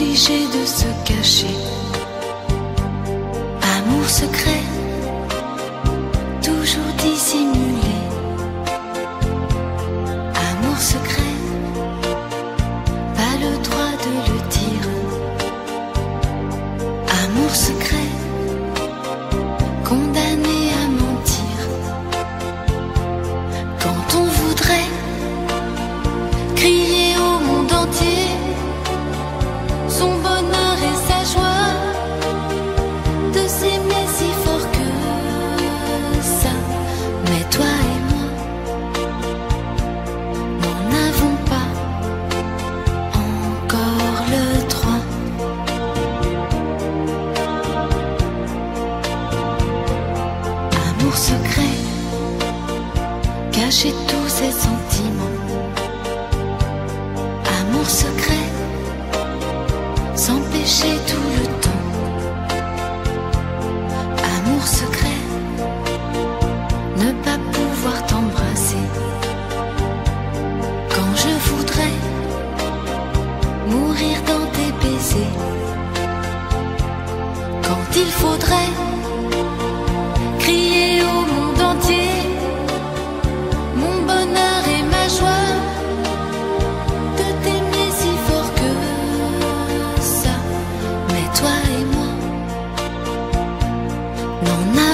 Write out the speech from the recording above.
obligé de se cacher. Amour secret. secret cacher tous ses 弄难